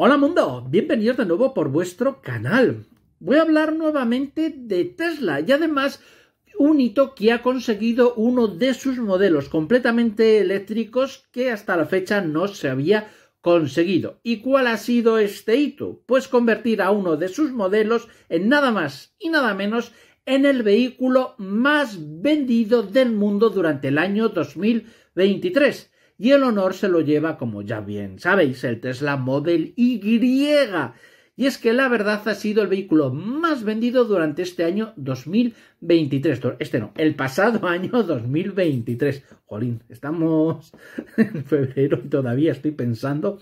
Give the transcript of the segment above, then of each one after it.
Hola mundo, bienvenidos de nuevo por vuestro canal. Voy a hablar nuevamente de Tesla y además un hito que ha conseguido uno de sus modelos completamente eléctricos que hasta la fecha no se había conseguido. ¿Y cuál ha sido este hito? Pues convertir a uno de sus modelos en nada más y nada menos en el vehículo más vendido del mundo durante el año 2023 y el honor se lo lleva, como ya bien sabéis, el Tesla Model Y. Y es que la verdad ha sido el vehículo más vendido durante este año 2023. Este no, el pasado año 2023. Jolín, estamos en febrero y todavía estoy pensando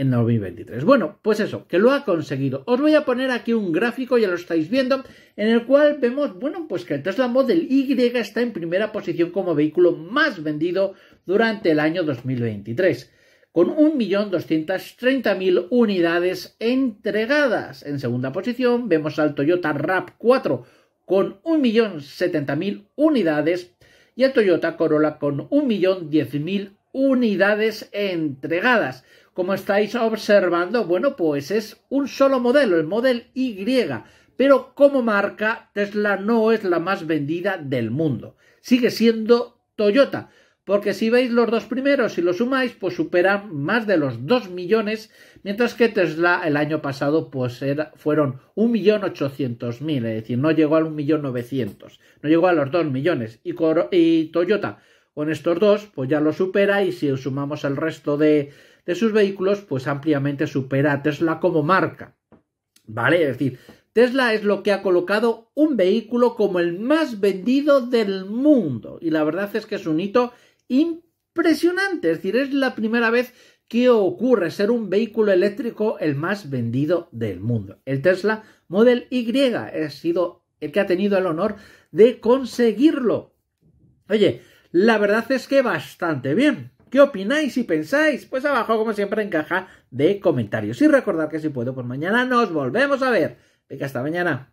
en 2023. Bueno, pues eso, que lo ha conseguido. Os voy a poner aquí un gráfico, ya lo estáis viendo, en el cual vemos, bueno, pues que el Tesla Model Y está en primera posición como vehículo más vendido durante el año 2023 con 1.230.000 unidades entregadas. En segunda posición vemos al Toyota RAP4 con 1.070.000 unidades y al Toyota Corolla con 1.010.000 unidades entregadas. Como estáis observando, bueno, pues es un solo modelo, el Model Y, pero como marca, Tesla no es la más vendida del mundo. Sigue siendo Toyota, porque si veis los dos primeros y los sumáis, pues superan más de los 2 millones, mientras que Tesla el año pasado pues era, fueron 1.800.000, es decir, no llegó al 1.900.000, no llegó a los 2 millones. Y, y Toyota con estos dos, pues ya lo supera y si sumamos el resto de, de sus vehículos, pues ampliamente supera a Tesla como marca. ¿Vale? Es decir, Tesla es lo que ha colocado un vehículo como el más vendido del mundo. Y la verdad es que es un hito impresionante. Es decir, es la primera vez que ocurre ser un vehículo eléctrico el más vendido del mundo. El Tesla Model Y ha sido el que ha tenido el honor de conseguirlo. Oye, la verdad es que bastante bien. ¿Qué opináis y pensáis? Pues abajo, como siempre, en caja de comentarios. Y recordad que si puedo, pues mañana nos volvemos a ver. Venga, hasta mañana.